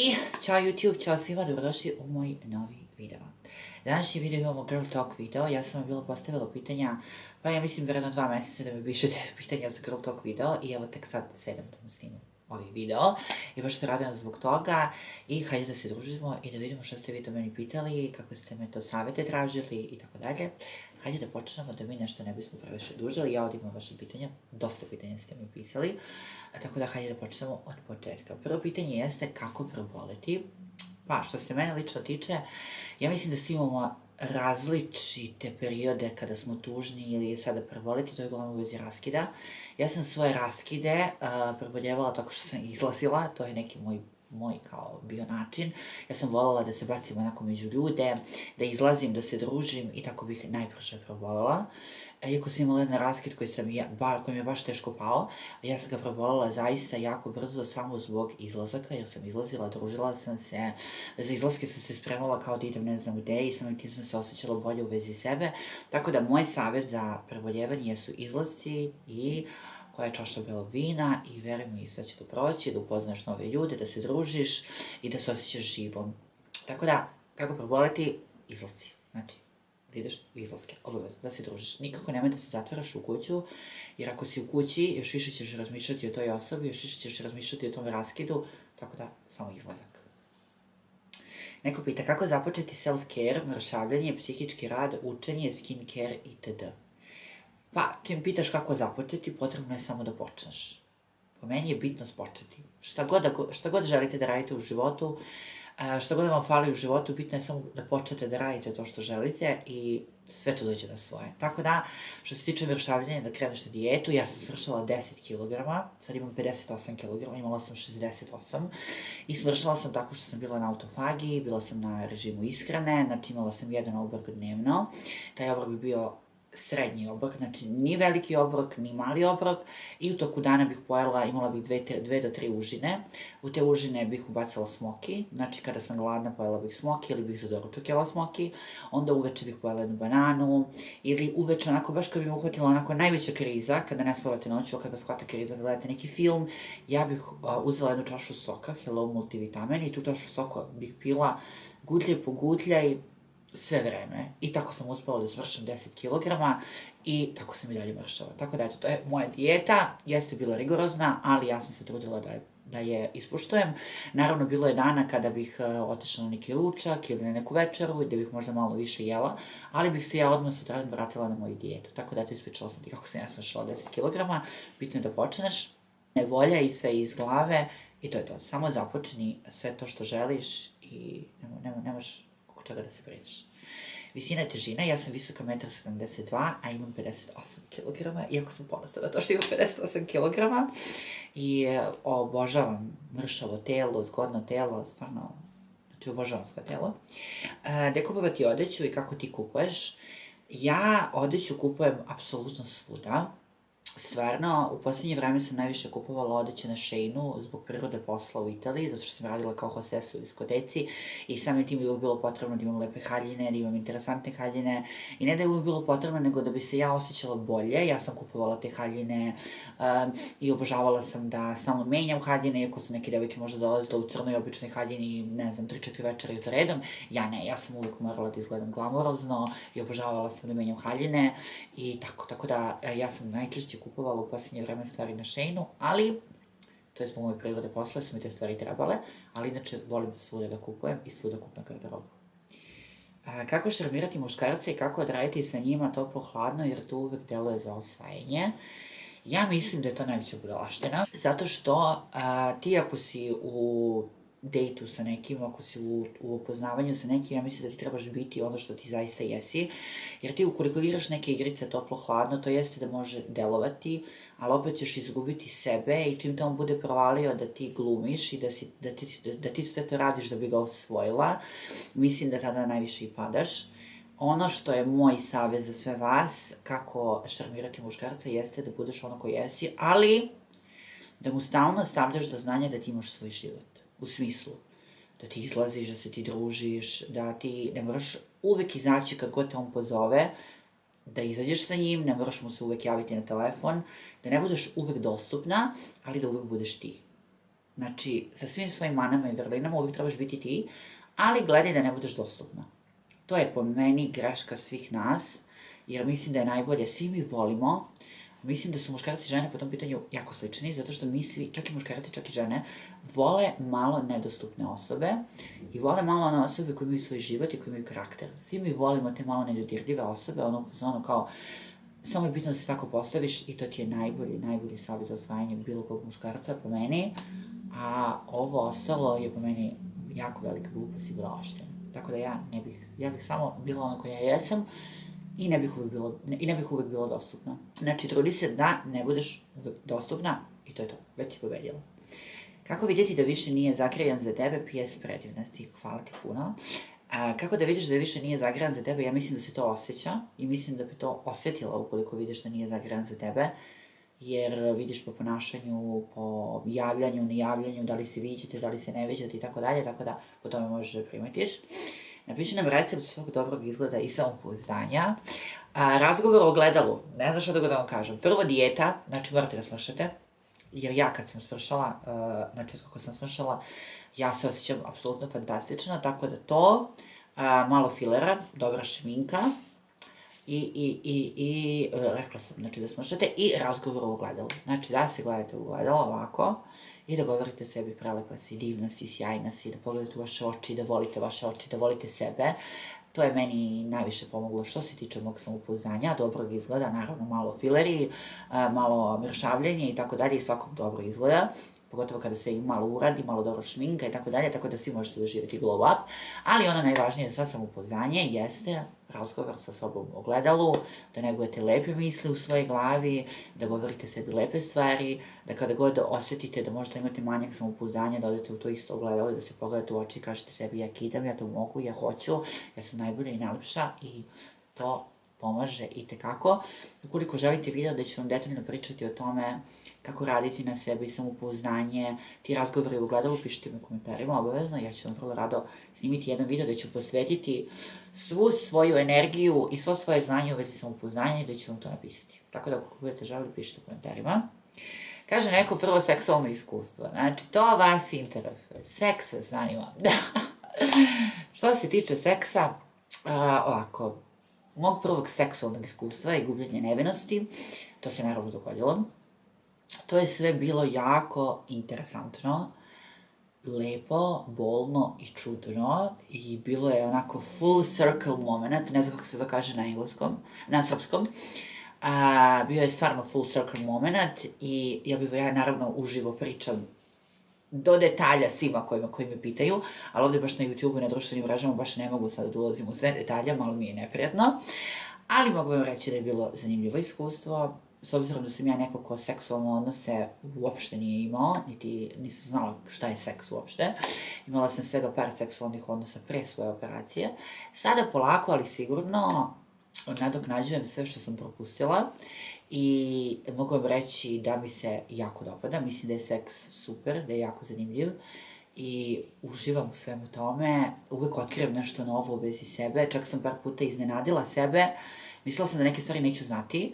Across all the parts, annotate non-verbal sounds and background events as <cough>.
I ćao YouTube, ćao svima, dobrodošli u moj novi video. Današnji video imamo Girl Talk video, ja sam vam bilo postavila pitanja, pa ja mislim vjerojatno dva mjeseca da mi pišete <laughs> pitanja za Girl Talk video i evo tek sad sedam da mu snimam ovaj video i baš se radujem zbog toga i hajde da se družimo i da vidimo što ste vi to meni pitali, kako ste me to savete tražili i tako dalje. Hajde da počnemo da mi nešto ne bismo previše dužili, ja imam vaše pitanja, dosta pitanja ste mi pisali, tako da hajde da počnemo od početka. Prvo pitanje jeste kako proboliti. Pa, što se mene lično tiče, ja mislim da svi imamo različite periode kada smo tužni ili sada preboliti, to je uglavnom u vezi raskida. Ja sam svoje raskide uh, tako što sam izlazila, to je neki moj moj kao bio način. Ja sam voljela da se bacim onako među ljude, da izlazim, da se družim i tako bih najprše probolela. E, iako sam imala jedan raskid koji, sam ja, ba, koji mi je baš teško pao, ja sam ga probolela zaista jako brzo samo zbog izlazaka, jer sam izlazila, družila sam se, za izlaske sam se spremala kao da idem ne znam gde i samim tim sam se osjećala bolje u vezi sebe. Tako da moj savjet za preboljevanje su izlasci i koja je čaša belog vina i veruj mi sve će to proći, da upoznaš nove ljude, da se družiš i da se osjećaš živom. Tako da, kako proboliti? Izlasci. Znači, da ideš izlaske, obavezno, da se družiš. Nikako nemoj da se zatvaraš u kuću, jer ako si u kući, još više ćeš razmišljati o toj osobi, još više ćeš razmišljati o tom raskidu, tako da, samo izlazak. Neko pita kako započeti self-care, mršavljanje, psihički rad, učenje, skincare itd. Pa, čim pitaš kako započeti, potrebno je samo da počneš. Po meni je bitno početi. Šta god, da, šta god želite da radite u životu, šta god da vam fali u životu, bitno je samo da počnete da radite to što želite i sve to dođe na svoje. Tako da, što se tiče vršavljanja, da kreneš na dijetu, ja sam smršala 10 kg, sad imam 58 kg, imala sam 68 i smršala sam tako što sam bila na autofagiji, bila sam na režimu ishrane, znači imala sam jedan obrok dnevno, taj obrok bi bio srednji obrok, znači ni veliki obrok, ni mali obrok. I u toku dana bih pojela, imala bih dve, dve do tri užine. U te užine bih ubacala smoki, znači kada sam gladna pojela bih smoki ili bih za doručak jela smoki, onda uveče bih pojela jednu bananu ili uveče onako baš kad bih uhvatila onako najveća kriza, kada ne spavate noću, kada shvata kriza da gledate neki film, ja bih uh, uzela jednu čašu soka, Hello Multivitamin i tu čašu soka bih pila gutljaj po gutljaj, sve vreme. I tako sam uspela da svršam 10 kg i tako sam i dalje mršava. Tako da, eto, to je moja dijeta, jeste bila rigorozna, ali ja sam se trudila da je da je ispuštujem. Naravno, bilo je dana kada bih uh, otišla na neki ručak ili na neku večeru i da bih možda malo više jela, ali bih se ja odmah sutradan vratila na moju dijetu. Tako da, eto, ispričala sam ti kako sam ja smršala 10 kg. Bitno je da počneš, ne volja i sve iz glave i to je to. Samo započni sve to što želiš i nemo, nemo, nemaš čega da se brineš. Visina težina, ja sam visoka 1,72 a imam 58 kg, iako sam ponosna na to što imam 58 kg. I e, obožavam mršavo telo, zgodno telo, stvarno, znači obožavam svoje telo. E, gde kupovati odeću i kako ti kupuješ? Ja odeću kupujem apsolutno svuda stvarno, u posljednje vreme sam najviše kupovala odeće na Sheinu zbog prirode posla u Italiji, zato što sam radila kao hostesu u diskoteci i samim tim je bilo potrebno da imam lepe haljine, da imam interesantne haljine i ne da je uvijek bilo potrebno, nego da bi se ja osjećala bolje. Ja sam kupovala te haljine um, i obožavala sam da stalno menjam haljine, iako su neke devojke možda dolazile u crnoj običnoj haljini, ne znam, 3-4 večeri za redom. Ja ne, ja sam uvijek morala da izgledam glamurozno i obožavala sam da menjam haljine i tako, tako da e, ja sam najčešće kupovala u posljednje vreme stvari na Sheinu, ali to je zbog moje prirode posla, su mi te stvari trebale, ali inače volim svuda da kupujem i svuda kupujem garderobu. A, kako šarmirati muškarce i kako odraditi sa njima toplo-hladno, jer to uvek deluje za osvajanje. Ja mislim da je to najveća budalaština, zato što a, ti ako si u dejtu sa nekim, ako si u, u upoznavanju sa nekim, ja mislim da ti trebaš biti ono što ti zaista jesi. Jer ti ukoliko igraš neke igrice toplo-hladno, to jeste da može delovati, ali opet ćeš izgubiti sebe i čim te on bude provalio da ti glumiš i da, si, da, ti, da, da ti sve to radiš da bi ga osvojila, mislim da tada najviše i padaš. Ono što je moj savez za sve vas, kako šarmirati muškarca, jeste da budeš ono ko jesi, ali da mu stalno stavljaš do znanja da ti imaš svoj život u smislu da ti izlaziš, da se ti družiš, da ti ne moraš uvek izaći kad god te on pozove, da izađeš sa njim, ne moraš mu se uvek javiti na telefon, da ne budeš uvek dostupna, ali da uvek budeš ti. Znači, sa svim svojim manama i vrlinama uvijek trebaš biti ti, ali gledaj da ne budeš dostupna. To je po meni greška svih nas, jer mislim da je najbolje, svi mi volimo, mislim da su muškarci i žene po tom pitanju jako slični, zato što mi svi, čak i muškarci, čak i žene, vole malo nedostupne osobe i vole malo one osobe koje imaju svoj život i koje imaju karakter. Svi mi volimo te malo nedodirljive osobe, ono, ono kao, samo je bitno da se tako postaviš i to ti je najbolji, najbolji savjet za osvajanje bilo kog muškarca po meni, a ovo ostalo je po meni jako velika glupost i budalaština. Tako da ja ne bih, ja bih samo bila ona koja jesam i ne bih uvek bilo, ne, i ne bih uvek bila dostupna. Znači, trudi se da ne budeš uvek dostupna i to je to, već si pobedila. Kako vidjeti da više nije zagrejan za tebe, PS predivnosti, hvala ti puno. A, kako da vidiš da više nije zagrejan za tebe, ja mislim da se to osjeća i mislim da bi to osetila ukoliko vidiš da nije zagrejan za tebe, jer vidiš po ponašanju, po javljanju, nejavljanju, da li se viđete, da li se ne viđate i tako dalje, tako da po tome možeš da primetiš. Napiši nam recept svog dobrog izgleda i samopouzdanja. A, razgovor o gledalu, ne znam šta da vam kažem. Prvo dijeta, znači morate da smršate, jer ja kad sam smršala, uh, znači kako sam smršala, ja se osjećam apsolutno fantastično, tako da to, uh, malo filera, dobra šminka, i, i, i, i uh, rekla sam, znači da smršate, i razgovor o gledalu. Znači da se gledate u gledalo ovako, i da govorite sebi prelepa si, divna si, sjajna si, da pogledate u vaše oči, da volite vaše oči, da volite sebe. To je meni najviše pomoglo što se tiče mog samopouzdanja, dobrog izgleda, naravno malo fileri, malo mršavljenje i tako dalje i svakog dobrog izgleda pogotovo kada se i malo uradi, malo dobro šminka i tako dalje, tako da svi možete doživjeti glow up. Ali ono najvažnije za samopouzdanje jeste razgovor sa sobom u ogledalu, da negujete lepe misli u svojoj glavi, da govorite sebi lepe stvari, da kada god osetite da možda imate manjak samopouzdanja, da odete u to isto ogledalo i da se pogledate u oči i kažete sebi ja kidam, ja to mogu, ja hoću, ja sam najbolja i najlepša i to pomaže i tekako. Ukoliko želite video da ću vam detaljno pričati o tome kako raditi na sebi samopouzdanje, ti razgovori u gledalu, pišite mi u komentarima obavezno, ja ću vam vrlo rado snimiti jedan video da ću posvetiti svu svoju energiju i svo svoje znanje u vezi samopouzdanja i da ću vam to napisati. Tako da ako budete želeli, pišite u komentarima. Kaže neko prvo seksualno iskustvo. Znači, to vas interesuje. Seks vas zanima. <laughs> Što se tiče seksa, a, ovako, mog prvog seksualnog iskustva i gubljenja nevinosti, to se naravno dogodilo. To je sve bilo jako interesantno, lepo, bolno i čudno i bilo je onako full circle moment, ne znam kako se to kaže na engleskom, na srpskom. A, bio je stvarno full circle moment i ja bih ja naravno uživo pričam do detalja svima kojima, koji me pitaju, ali ovde baš na YouTube i na društvenim mrežama baš ne mogu sad da ulazim u sve detalje, malo mi je neprijatno. Ali mogu vam reći da je bilo zanimljivo iskustvo, s obzirom da sam ja neko ko seksualne odnose uopšte nije imao, niti nisam znala šta je seks uopšte. Imala sam svega par seksualnih odnosa pre svoje operacije. Sada polako, ali sigurno, nadoknađujem sve što sam propustila i mogu vam reći da mi se jako dopada. Mislim da je seks super, da je jako zanimljiv i uživam u svemu tome. Uvek otkrivam nešto novo u vezi sebe. Čak sam par puta iznenadila sebe. Mislila sam da neke stvari neću znati,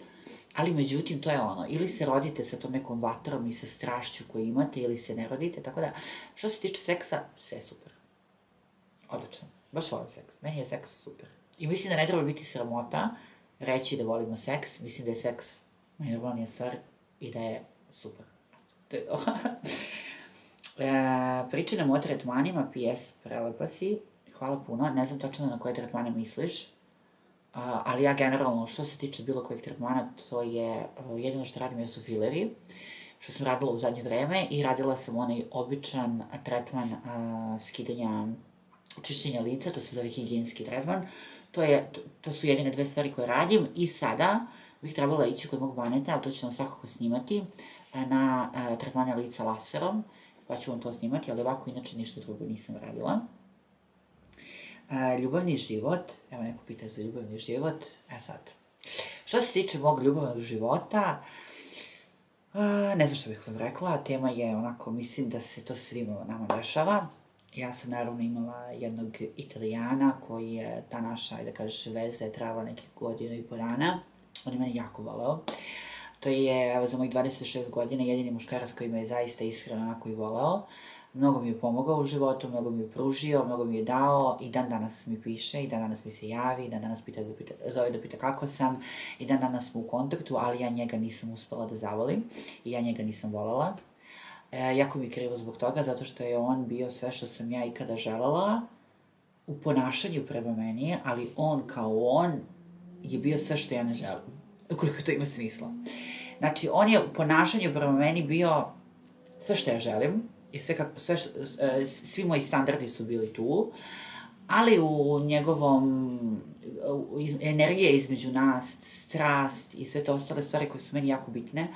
ali međutim to je ono. Ili se rodite sa tom nekom vatrom i sa strašću koju imate, ili se ne rodite. Tako da, što se tiče seksa, sve je super. Odlično. Baš volim seks. Meni je seks super. I mislim da ne treba biti sramota reći da volimo seks. Mislim da je seks najnormalnija stvar i da je super. To je to. <laughs> e, priče nam o tretmanima, PS, prelepa si. Hvala puno. Ne znam tačno na koje tretmane misliš. A, ali ja generalno, što se tiče bilo kojeg tretmana, to je, jedino što radim jesu fileri, što sam radila u zadnje vreme i radila sam onaj običan tretman a, skidanja čišćenja lica, to se zove higijenski tretman. To, je, to, to su jedine dve stvari koje radim i sada bih trebala ići kod mog baneta, ali to ću vam svakako snimati, na tretmane lica laserom, pa ću vam to snimati, ali ovako inače ništa drugo nisam radila. ljubavni život, evo neko pita za ljubavni život, e sad. Što se tiče mog ljubavnog života, ne znam što bih vam rekla, tema je onako, mislim da se to svima nama dešava. Ja sam naravno imala jednog italijana koji je ta naša, da kažeš, veza je trajala nekih godinu i po dana. On je mene jako voleo. To je, evo, za mojih 26 godina jedini muškarac koji me je zaista iskreno onako i volao. Mnogo mi je pomogao u životu, mnogo mi je pružio, mnogo mi je dao i dan danas mi piše, i dan danas mi se javi, i dan danas pita da pita, zove da pita kako sam, i dan danas smo u kontaktu, ali ja njega nisam uspela da zavolim i ja njega nisam volela. E, jako mi je krivo zbog toga, zato što je on bio sve što sam ja ikada želela u ponašanju prema meni, ali on kao on je bio sve što ja ne želim, ukoliko to ima smisla. Znači, on je u ponašanju prema meni bio sve što ja želim, i sve kako, sve, e, svi moji standardi su bili tu, ali u njegovom energije između nas, strast i sve te ostale stvari koje su meni jako bitne,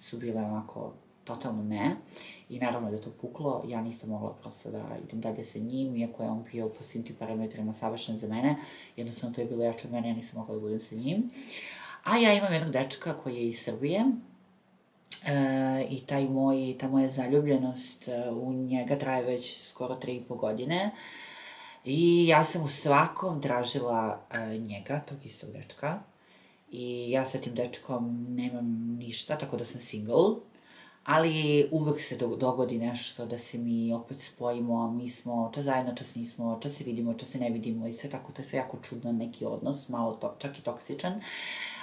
su bile onako totalno ne. I naravno da je to puklo, ja nisam mogla prosto da idem dalje sa njim, iako je on bio po svim tim parametrima savršen za mene, jednostavno to je bilo jače od mene, ja nisam mogla da budem sa njim. A ja imam jednog dečka koji je iz Srbije, E, i taj moj, ta moja zaljubljenost e, u njega traje već skoro tri i po godine. I ja sam u svakom tražila e, njega, tog istog dečka. I ja sa tim dečkom nemam ništa, tako da sam single. Ali uvek se dogodi nešto da se mi opet spojimo, mi smo čas zajedno, čas nismo, čas se vidimo, čas se ne vidimo i sve tako, to je sve jako čudno neki odnos, malo to, čak i toksičan.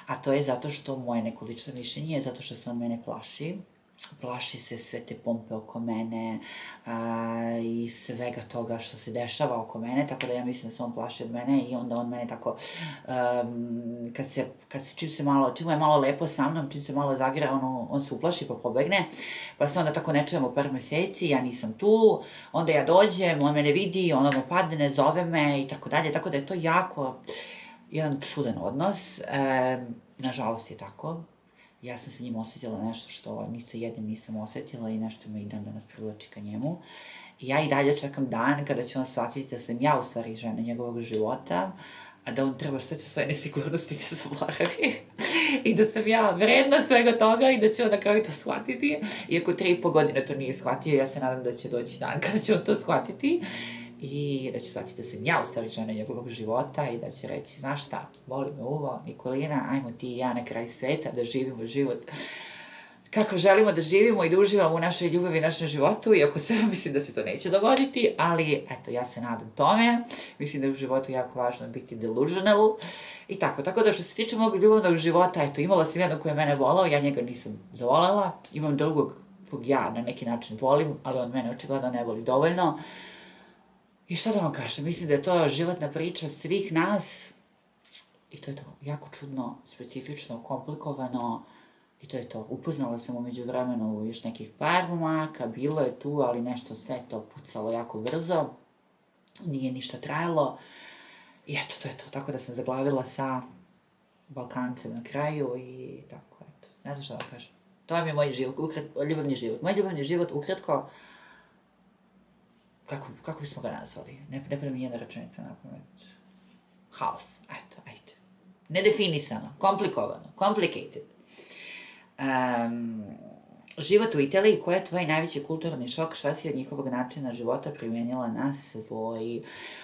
A to je zato što moje neko lično mišljenje je zato što se on mene plaši. Plaši se sve te pompe oko mene a, i svega toga što se dešava oko mene, tako da ja mislim da se on plaši od mene i onda on mene tako, um, kad se, kad se, čim se malo, čim je malo lepo sa mnom, čim se malo zagira, on, on se uplaši pa pobegne, pa se onda tako ne čujemo par meseci, ja nisam tu, onda ja dođem, on mene vidi, on ono padne, zove me i tako dalje, tako da je to jako, jedan čudan odnos. E, nažalost je tako. Ja sam sa njim osetila nešto što ni sa jednim nisam osetila i nešto me i dan danas privlači ka njemu. I ja i dalje čekam dan kada će on shvatiti da sam ja u stvari žena njegovog života, a da on treba sve te svoje nesigurnosti da zaboravi. <laughs> I da sam ja vredna svega toga i da će on na kraju to shvatiti. Iako tri i po godine to nije shvatio, ja se nadam da će doći dan kada će on to shvatiti i da će shvatiti da sam ja u stvari žena njegovog života i da će reći, znaš šta, voli me uvo, Nikolina, ajmo ti i ja na kraj sveta da živimo život kako želimo da živimo i da uživamo u našoj ljubavi i našem životu, iako sve <laughs> mislim da se to neće dogoditi, ali eto, ja se nadam tome. Mislim da je u životu jako važno biti delusional i tako. Tako da što se tiče mog ljubavnog života, eto, imala sam jednog koji je mene volao, ja njega nisam zavolela. Imam drugog kog ja na neki način volim, ali on mene očigledno ne voli dovoljno. Uh, I šta da vam kažem, mislim da je to životna priča svih nas i to je to, jako čudno, specifično, komplikovano i to je to. Upoznala sam umeđu vremenu još nekih par momaka, bilo je tu, ali nešto sve to pucalo jako brzo, nije ništa trajalo i eto, to je to. Tako da sam zaglavila sa Balkancem na kraju i tako, eto. Ne znam šta da vam kažem. To je mi moj život, ukrat, ljubavni život. Moj ljubavni život, ukratko, kako, kako bismo ga nazvali? Ne, ne pada mi jedna rečenica na pamet. Haos, eto, ajde. Nedefinisano, komplikovano, complicated. Um, život u Italiji, koji je tvoj najveći kulturni šok, šta si od njihovog načina života primenila na svoj...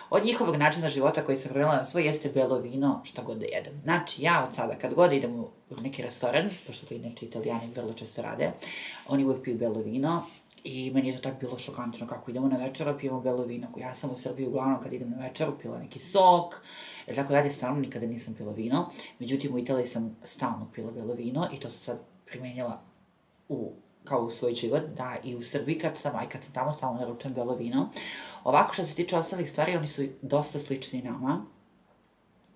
Od njihovog načina života koji sam primenila na svoj jeste belo vino, šta god da jedem. Znači, ja od sada, kad god idem u neki restoran, pošto to inače italijani vrlo često rade, oni uvek piju belo vino, I meni je to tako bilo šokantno kako idemo na večeru, pijemo belo vino. Ja sam u Srbiji uglavnom kad idem na večeru pila neki sok, jer tako dalje, stvarno nikada nisam pila vino. Međutim, u Italiji sam stalno pila belo vino i to sam sad primenjala u kao u svoj život, da, i u Srbiji kad sam, aj kad sam tamo stalno naručujem belo vino. Ovako što se tiče ostalih stvari, oni su dosta slični nama,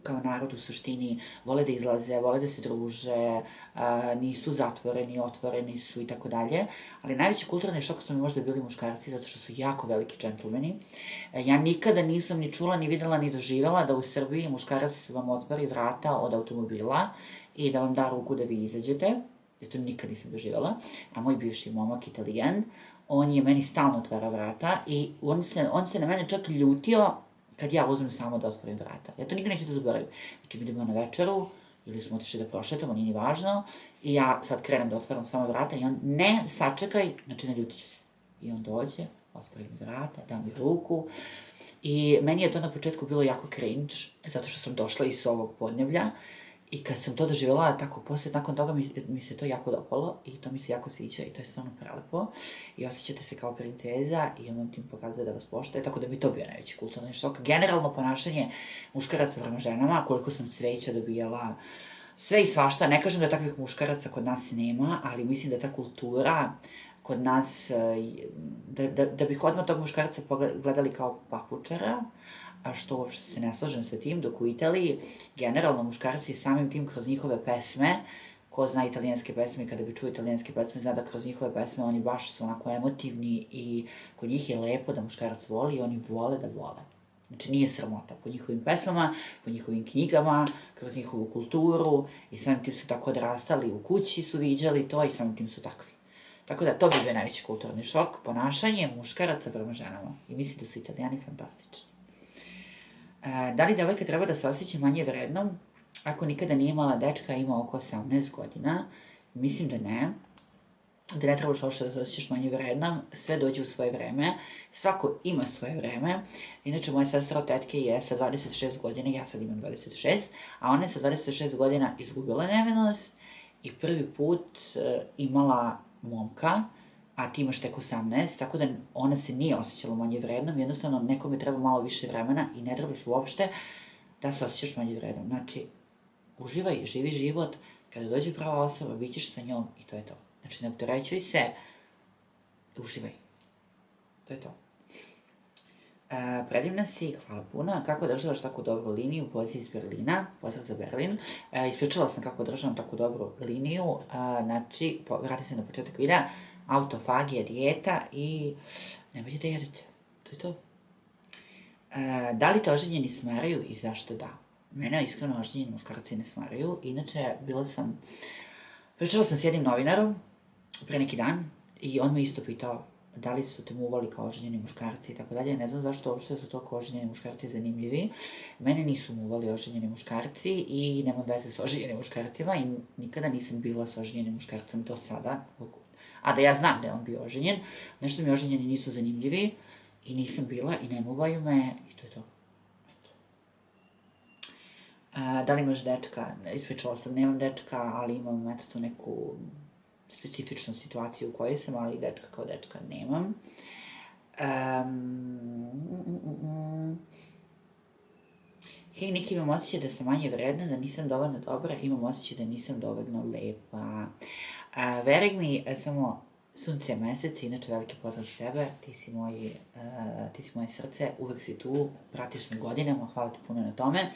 kao narod u suštini vole da izlaze, vole da se druže, nisu zatvoreni, otvoreni su i tako dalje, ali najveći kulturni šok su mi možda bili muškarci zato što su jako veliki džentlmeni. E, ja nikada nisam ni čula, ni videla, ni doživela da u Srbiji muškarac vam otvori vrata od automobila i da vam da ruku da vi izađete. Ja to nikad nisam doživela. A moj bivši momak, italijan, on je meni stalno otvara vrata i on se, on se na mene čak ljutio kad ja uzmem samo da otvorim vrata. Ja to nikad neću da zaboravim. Znači, mi idemo na večeru, ili smo otišli da prošetamo, nije ni važno, i ja sad krenem da otvaram samo vrata i on, ne, sačekaj, znači ne ljutit ću se. I on dođe, otvori mi vrata, da mi ruku, I meni je to na početku bilo jako cringe, zato što sam došla iz ovog podnevlja I kad sam to doživjela, tako posle, nakon toga mi, mi se to jako dopalo i to mi se jako sviđa i to je stvarno prelepo. I osjećate se kao princeza i on vam tim pokazuje da vas poštoje, tako da bi to bio najveći kulturni šok. Generalno ponašanje muškaraca prema ženama, koliko sam cveća dobijala, sve i svašta. Ne kažem da takvih muškaraca kod nas nema, ali mislim da ta kultura kod nas, e, da, da, da bih odmah tog muškarca gledali kao papučara, a što uopšte se ne slažem sa tim, dok u Italiji generalno muškarci samim tim kroz njihove pesme, ko zna italijanske pesme, kada bi čuo italijanske pesme, zna da kroz njihove pesme oni baš su onako emotivni i kod njih je lepo da muškarac voli i oni vole da vole. Znači nije sramota po njihovim pesmama, po njihovim knjigama, kroz njihovu kulturu i samim tim su tako odrastali, u kući su viđali to i samim tim su takvi. Tako da to bi bio najveći kulturni šok, ponašanje muškaraca prema ženama. I mislim da su italijani fantastični. E, da li devojka treba da se osjeća manje vrednom ako nikada nije imala dečka, ima oko 18 godina? Mislim da ne. Da ne trebaš uopšte da se osjećaš manje vrednom, sve dođe u svoje vreme, svako ima svoje vreme. Inače, moja sestra od tetke je sa 26 godina, ja sad imam 26, a ona je sa 26 godina izgubila nevenost i prvi put uh, imala momka, a ti imaš tek 18, tako da ona se nije osjećala manje vrednom, jednostavno nekome treba malo više vremena i ne trebaš uopšte da se osjećaš manje vrednom. Znači, uživaj, živi život, kada dođe prava osoba, bit ćeš sa njom i to je to. Znači, ne opterećuj se, uživaj. To je to. E, predivna si, hvala puno. Kako državaš tako dobru liniju, poziv iz Berlina, pozdrav za Berlin. E, ispričala sam kako državam tako dobru liniju, e, znači, po, vrati se na početak videa, autofagija, dijeta i nemojte da jedete. To je to. E, da li te oženjeni smaraju i zašto da? Mene iskreno oženjeni muškarci ne smaraju. Inače, bila sam, pričala sam s jednim novinarom pre neki dan i on me isto pitao da li su te muvali kao oženjeni muškarci i tako dalje. Ne znam zašto uopšte su toliko oženjeni muškarci zanimljivi. Mene nisu muvali oženjeni muškarci i nemam veze s oženjenim muškarcima i nikada nisam bila s oženjenim muškarcem do sada a da ja znam da je on bio oženjen, nešto mi oženjeni nisu zanimljivi i nisam bila i ne muvaju me i to je to. A, da li imaš dečka? Ispričala sam, nemam dečka, ali imam eto tu neku specifičnu situaciju u kojoj sam, ali dečka kao dečka nemam. Um, mm, mm. Hej, Niki, imam osjećaj da sam manje vredna, da nisam dovoljno dobra, imam osjećaj da nisam dovoljno lepa. A, vereg mi, e, samo sunce mesec, inače veliki pozdrav za tebe, ti si, moj, uh, ti si moje srce, uvek si tu, pratiš me godinama, hvala ti puno na tome.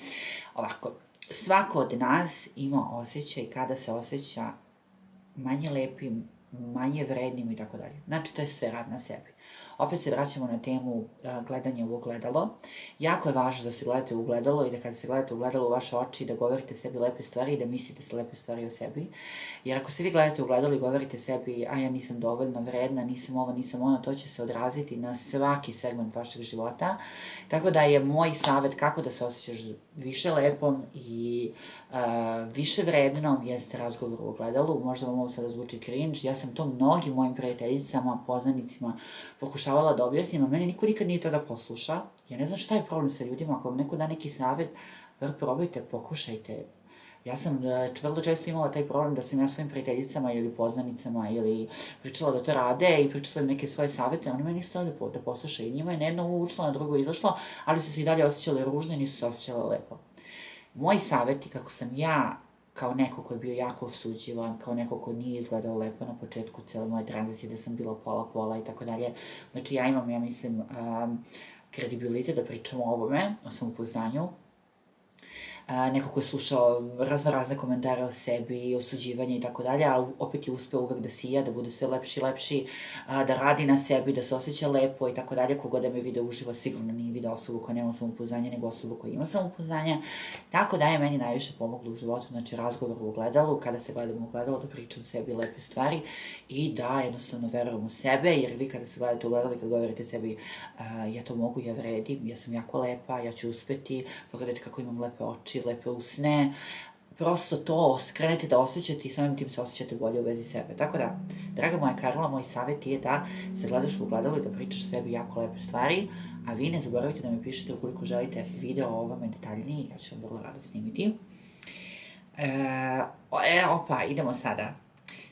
Ovako, svako od nas ima osjećaj kada se osjeća manje lepim, manje vrednim i tako dalje. Znači, to je sve rad na sebi. Opet se vraćamo na temu gledanja u ogledalo. Jako je važno da se gledate u ogledalo i da kada se gledate u ogledalo u vaše oči da govorite sebi lepe stvari i da mislite se lepe stvari o sebi. Jer ako se vi gledate u ogledalo i govorite sebi, a ja nisam dovoljno vredna, nisam ovo, nisam ono, to će se odraziti na svaki segment vašeg života. Tako da je moj savet kako da se osjećaš više lepom i uh, više vrednom jeste razgovor u ogledalu. Možda vam ovo sada zvuči cringe. Ja sam to mnogim mojim prijateljicama, poznanicima pokušavala da objasnim, a meni niko nikad nije to da posluša. Ja ne znam šta je problem sa ljudima, ako vam neko da neki savjet, ver probajte, pokušajte. Ja sam e, vrlo često imala taj problem da sam ja svojim prijateljicama ili poznanicama ili pričala da to rade i pričala im neke svoje savete, oni meni nisu da, da poslušaju. Njima je na jedno učilo, na drugo izašlo, ali su se i dalje osjećale ružno i nisu se osjećale lepo. Moji saveti, kako sam ja kao neko ko je bio jako osuđivan, kao neko ko nije izgledao lepo na početku cele moje tranzicije, da sam bila pola-pola i tako dalje. Znači ja imam, ja mislim, um, kredibilitet da pričam o ovome, o samopouznanju, a, neko ko je slušao razno razne komentare o sebi, osuđivanje i tako dalje, ali opet je uspeo uvek da sija, da bude sve lepši i lepši, a, da radi na sebi, da se osjeća lepo i tako dalje. Kogod da me vide uživo, sigurno nije video osobu koja nema samopouznanja, nego osobu koja ima samopouznanja. Tako da je meni najviše pomoglo u životu, znači razgovor u ogledalu, kada se gledamo u ogledalu, da pričam sebi lepe stvari i da jednostavno verujem u sebe, jer vi kada se gledate u ogledalu i kad govorite sebi a, ja to mogu, ja vredim, ja sam jako lepa, ja ću uspeti, pogledajte kako imam lepe oči, oči, lepe usne, prosto to skrenete da osjećate i samim tim se osjećate bolje u vezi sebe. Tako da, draga moja Karla, moj savjet je da se gledaš u ogledalo i da pričaš sebi jako lepe stvari, a vi ne zaboravite da mi pišete ukoliko želite video o ovome detaljniji, ja ću vam vrlo rado snimiti. E, e, opa, idemo sada.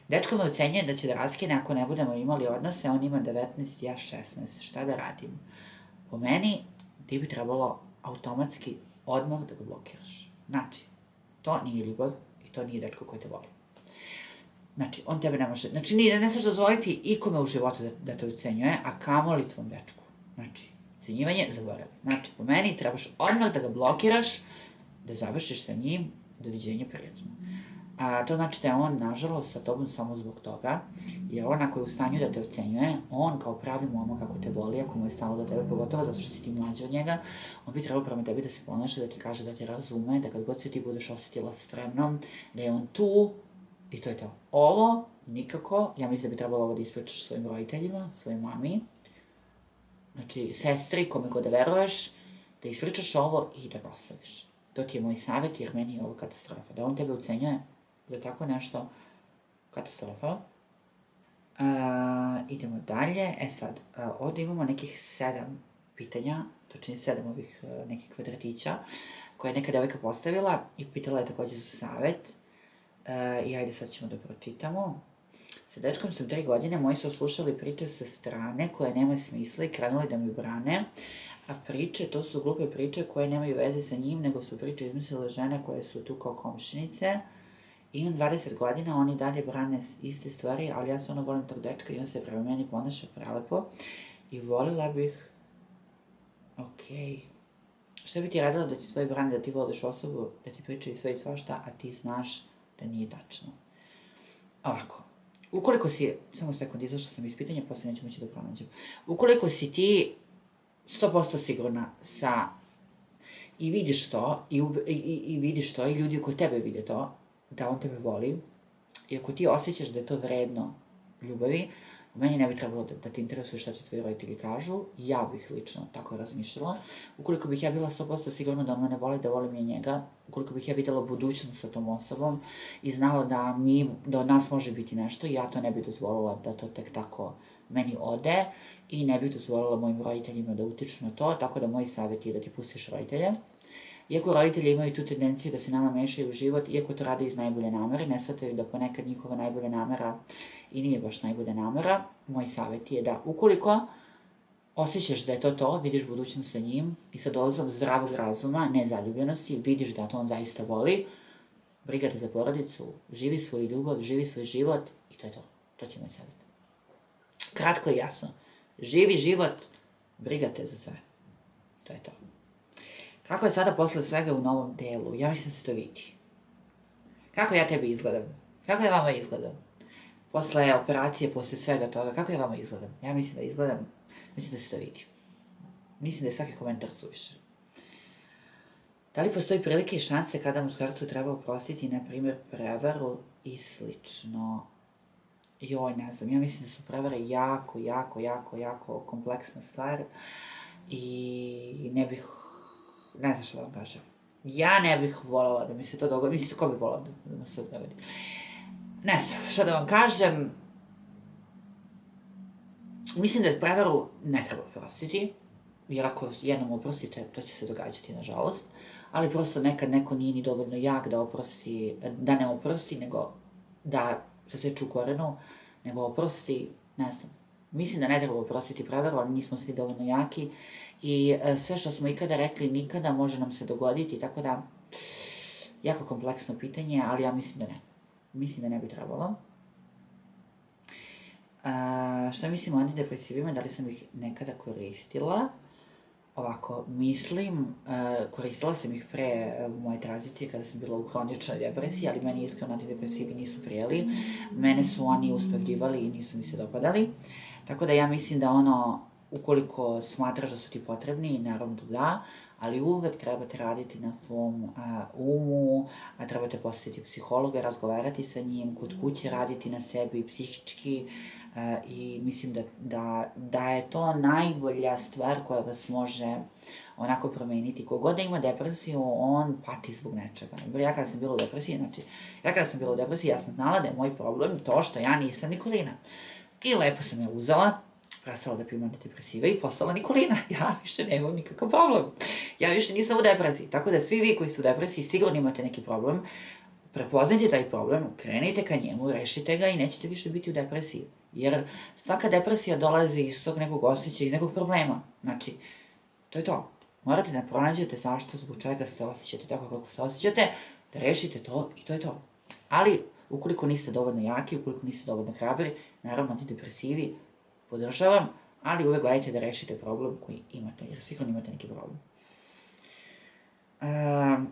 Dečko me ocenjuje da će da raskine ako ne budemo imali odnose, on ima 19, ja 16. Šta da radim? Po meni, ti bi trebalo automatski odmah da ga blokiraš. Znači, to nije ljubav i to nije dečko koji te voli. Znači, on tebe ne može, znači nije, ne smiješ dozvoliti ikome u životu da, da te ocenjuje, a kamoli tvom dečku. Znači, ocenjivanje zaboravi. Znači, po meni trebaš odmah da ga blokiraš, da završiš sa njim, doviđenja prijatno. A, to znači da je on, nažalost, sa tobom samo zbog toga, jer on ako je u stanju da te ocenjuje, on kao pravi momak kako te voli, ako mu je stalo do tebe, pogotovo zato što si ti mlađa od njega, on bi trebao prema tebi da se ponaša, da ti kaže da te razume, da kad god se ti budeš osetila spremnom, da je on tu i to je to. Ovo, nikako, ja mislim da bi trebalo ovo da ispričaš svojim roditeljima, svojoj mami, znači sestri, kome god da veruješ, da ispričaš ovo i da ga ostaviš. To ti je moj savjet, jer meni je ovo katastrofa. Da on tebe ucenjuje za tako nešto, katastrofa. Uh, idemo dalje. E sad, uh, ovde imamo nekih sedam pitanja, točnije sedam ovih uh, nekih kvadratića, koje je neka devojka postavila i pitala je takođe za savet. Uh, I ajde sad ćemo da pročitamo. Sa dečkom sam tri godine, moji su slušali priče sa strane koje nema smisla i krenuli da mi brane. A priče, to su glupe priče koje nemaju veze sa njim, nego su priče izmislile žene koje su tu kao komšinice. Imam 20 godina, oni dalje brane iste stvari, ali ja stvarno volim tog dečka i on se prema meni ponaša prelepo. I volila bih... Okej... Okay. Šta bi ti radila da ti tvoj brane, da ti voliš osobu, da ti pričaju sve i svašta, a ti znaš da nije tačno? Ovako, ukoliko si, samo sekund, izašla sam iz pitanja, posle neću moći da pronađem. Ukoliko si ti 100% sigurna sa i vidiš to, i, i, i vidiš to, i ljudi oko tebe vide to, da on tebe voli, i ako ti osjećaš da je to vredno ljubavi, meni ne bi trebalo da, da te interesuje šta ti tvoji roditelji kažu, ja bih lično tako razmišljala. Ukoliko bih ja bila 100% sigurna da on mene voli, da volim je njega, ukoliko bih ja videla budućnost sa tom osobom i znala da, mi, da od nas može biti nešto, ja to ne bih dozvolila da to tek tako meni ode i ne bih dozvolila mojim roditeljima da utiču na to, tako da moj savjet je da ti pustiš roditelje. Iako roditelji imaju tu tendenciju da se nama mešaju u život, iako to rade iz najbolje namere, ne shvataju da ponekad njihova najbolja namera i nije baš najbolja namera, moj savjet je da ukoliko osjećaš da je to to, vidiš budućnost sa njim i sa dozom zdravog razuma, ne zaljubljenosti, vidiš da to on zaista voli, briga te za porodicu, živi svoju ljubav, živi svoj život i to je to. To ti je moj savjet. Kratko i jasno. Živi život, briga te za sve. To je to. Kako je sada posle svega u novom delu? Ja mislim da se to vidi. Kako ja tebi izgledam? Kako ja vama izgledam? Posle operacije, posle svega toga, kako ja vama izgledam? Ja mislim da izgledam, mislim da se to vidi. Mislim da je svaki komentar suviše. Da li postoji prilike i šanse kada muškarcu treba oprostiti, na primjer, prevaru i slično? joj, ne znam, ja mislim da su prevare jako, jako, jako, jako kompleksna stvar i ne bih, ne znam što da vam kažem. Ja ne bih voljela da mi se to dogodi, mislite ko bi volao da, da mi se to dogodi. Ne znam, što da vam kažem, mislim da prevaru ne treba oprostiti, jer ako jednom oprostite, to će se događati, nažalost, ali prosto nekad neko nije ni dovoljno jak da oprosti, da ne oprosti, nego da se seče u korenu, nego oprosti, ne znam, mislim da ne treba oprostiti prevaru, ali nismo svi dovoljno jaki i e, sve što smo ikada rekli nikada može nam se dogoditi, tako da jako kompleksno pitanje, ali ja mislim da ne. Mislim da ne bi trebalo. A, šta mislim o antidepresivima, da li sam ih nekada koristila? Ovako, mislim, uh, koristila sam ih pre uh, moje tranzicije kada sam bila u hroničnoj depresiji, ali meni iskreno antidepresivi nisu prijeli. Mene su oni uspevljivali i nisu mi se dopadali. Tako da ja mislim da ono, ukoliko smatraš da su ti potrebni, naravno da, ali uvek trebate raditi na svom uh, umu, a trebate posetiti psihologa, razgovarati sa njim, kod kuće raditi na sebi psihički, E, i mislim da, da, da je to najbolja stvar koja vas može onako promeniti. Kogod da ima depresiju, on pati zbog nečega. Ja kada sam bila u depresiji, znači, ja kada sam bila u depresiji, ja sam znala da je moj problem to što ja nisam Nikolina. I lepo sam je uzela, prestala da pijem antidepresive i postala Nikolina. <laughs> Ja više nemam nikakav problem. Ja više nisam u depresiji. Tako da svi vi koji ste u depresiji sigurno imate neki problem prepoznajte taj problem, krenite ka njemu, rešite ga i nećete više biti u depresiji. Jer svaka depresija dolazi iz tog nekog osjećaja, iz nekog problema. Znači, to je to. Morate da pronađete zašto, zbog čega se osjećate tako kako se osjećate, da rešite to i to je to. Ali, ukoliko niste dovoljno jaki, ukoliko niste dovoljno hrabri, naravno antidepresivi podržavam, ali uvek gledajte da rešite problem koji imate, jer sigurno imate neki problem. Um,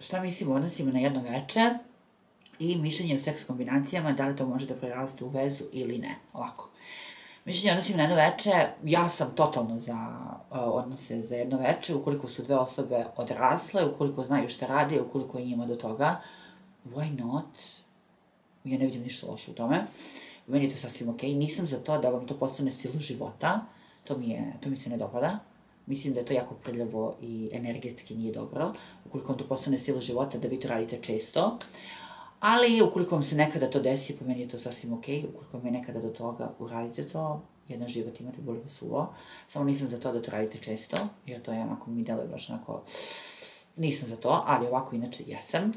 šta mislim o odnosima na jedno veče i mišljenje o seks kombinacijama, da li to može da preraste u vezu ili ne. Ovako. Mišljenje o na jedno veče, ja sam totalno za uh, odnose za jedno veče, ukoliko su dve osobe odrasle, ukoliko znaju šta rade, ukoliko je njima do toga, why not? Ja ne vidim ništa loše u tome. Meni je to sasvim okej. Okay. Nisam za to da vam to postane stilu života. To mi, je, to mi se ne dopada. Mislim da je to jako prljavo i energetski nije dobro. Ukoliko vam to postane stila života, da vi to radite često. Ali ukoliko vam se nekada to desi, po meni je to sasvim okej. Okay. Ukoliko vam je nekada do toga, uradite to. Jedan život imate, boli vas uvo. Samo nisam za to da to radite često, jer to je onako mi deluje baš onako... Nisam za to, ali ovako inače jesam.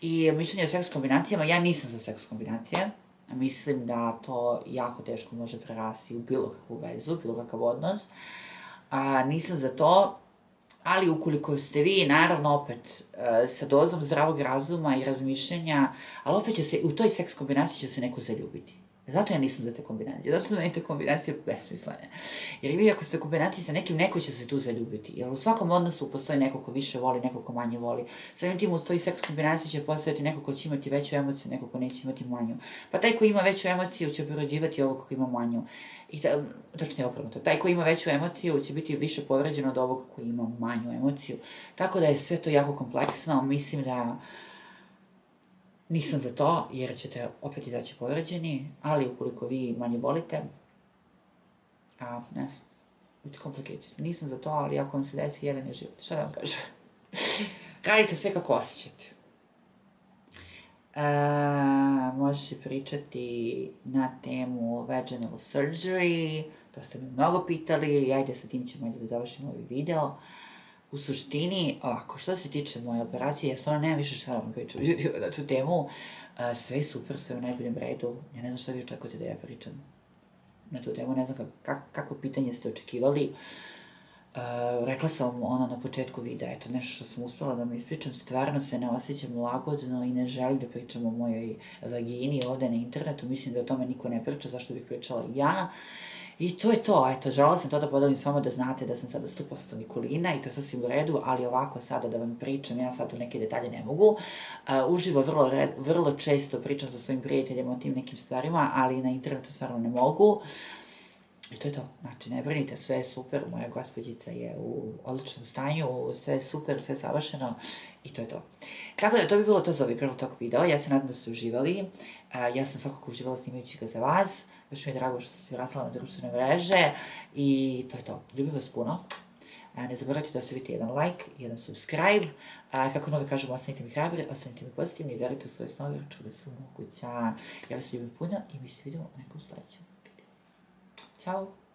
I mišljenje o seks kombinacijama, ja nisam za seks kombinacije. Mislim da to jako teško može prerasti u bilo kakvu vezu, bilo kakav odnos. A, nisam za to, ali ukoliko ste vi, naravno opet, uh, sa dozom zdravog razuma i razmišljenja, ali opet će se, u toj seks kombinaciji će se neko zaljubiti. Zato ja nisam za te kombinacije. Zato su meni te kombinacije besmislene. Jer vi ako ste kombinaciji sa nekim, neko će se tu zaljubiti. Jer u svakom odnosu postoji neko ko više voli, neko ko manje voli. Samim tim u toj seks kombinaciji će postojati neko ko će imati veću emociju, neko ko neće imati manju. Pa taj ko ima veću emociju će prirođivati ovog ko ima manju. I ta, opravno Taj ko ima veću emociju će biti više povređen od ovog koji ima manju emociju. Tako da je sve to jako kompleksno. Mislim da Nisam za to, jer ćete opet izaći povređeni, ali ukoliko vi manje volite, a, ne znam, it's complicated. Nisam za to, ali ako vam se desi, jedan je život. Šta da vam kažem? <laughs> Radite sve kako osjećate. E, možeš pričati na temu vaginal surgery, to ste mi mnogo pitali, ajde sa tim ćemo da završimo ovaj video. Uh, u suštini, ovako, što se tiče moje operacije, ja stvarno nemam više šta da vam pričam <laughs> na tu temu. Sve je super, sve u najboljem redu. Ja ne znam šta vi očekujete da ja pričam na tu temu, ne znam kak, kak, kako pitanje ste očekivali. Uh, rekla sam ono na početku videa, eto nešto što sam uspela da vam ispričam, stvarno se ne osjećam lagodno i ne želim da pričam o mojoj vagini ovde na internetu, mislim da o tome niko ne priča, zašto bih pričala ja. I to je to, eto, žela sam to da podelim s vama da znate da sam sada 100% Nikolina i to sasvim u redu, ali ovako sada da vam pričam, ja sad u neke detalje ne mogu. Uh, uživo vrlo, red, vrlo često pričam sa svojim prijateljima o tim nekim stvarima, ali na internetu stvarno ne mogu. I to je to. Znači, ne brinite, sve je super, moja gospođica je u odličnom stanju, sve je super, sve je savršeno i to je to. Tako da, to bi bilo to za ovaj Girl Talk video. Ja se nadam da ste uživali. Uh, ja sam svakako uživala snimajući ga za vas. Baš mi je drago što se vratila na društvene mreže i to je to. Ljubim vas puno. Ne zaboravite da ostavite jedan like, jedan subscribe. Kako novi kažemo, ostanite mi hrabri, ostanite mi pozitivni i verujte u svoje snove, čuda su moguća. Ja vas ljubim puno i mi se vidimo u nekom sledećem videu. Ćao!